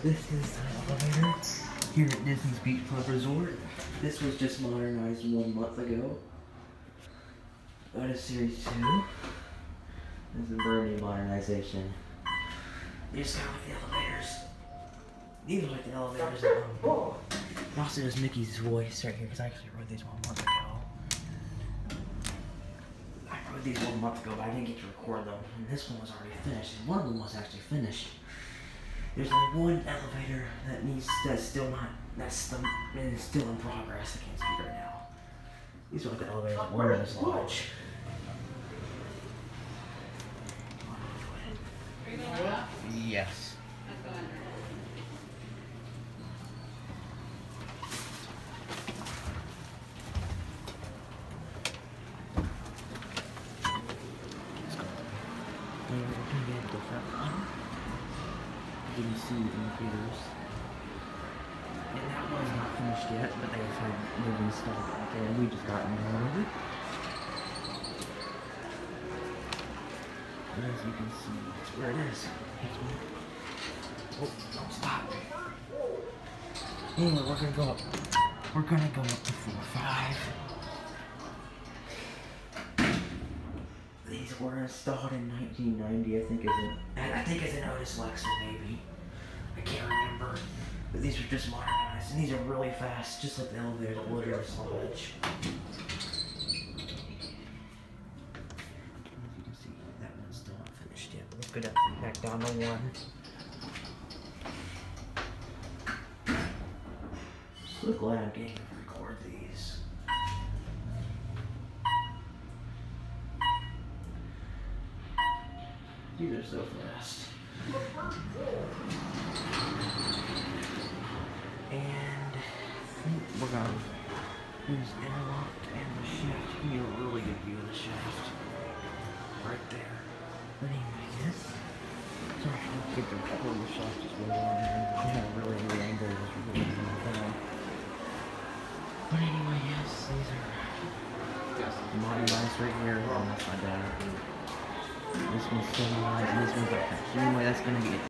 This is the elevator here at Disney's Beach Club Resort. This was just modernized one month ago. Go to Series 2. This is a brand new modernization. These are like the elevators. These are like the elevators. It also there's Mickey's voice right here because I actually wrote these one month ago. I wrote these one month ago, but I didn't get to record them. And this one was already finished. And one of them was actually finished. There's only one elevator that needs that's still not that's the and it's still in progress. I can't speak right now. These are like the elevators that Wilderness Lodge. Yes. And we're the. You see the computers. And that was not finished yet, but they just had moving stuff back in. We just got in there with it. And as you can see, that's where it is. Oh, don't stop. Anyway, we're gonna go up. We're gonna go up to floor five. These were installed in 1990, I think, as an I think it's an Otis Lexan, maybe. I can't remember. But these are just modernized, and these are really fast, just like the elevator that Wilderness Lodge. As you can see, that one's still not finished yet. Let's go down, back down to one. So glad I'm getting to record these. These are so fast. And I think we're gonna use interlock and the shaft. You get a really good view of the shaft. Right there. But anyway, yes. Sorry, I get the record the shaft just way on there. I had a really good angle was really good. But anyway, yes, these are modernized right here oh, on this my dad. Anyway, that's gonna be it.